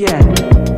Yeah.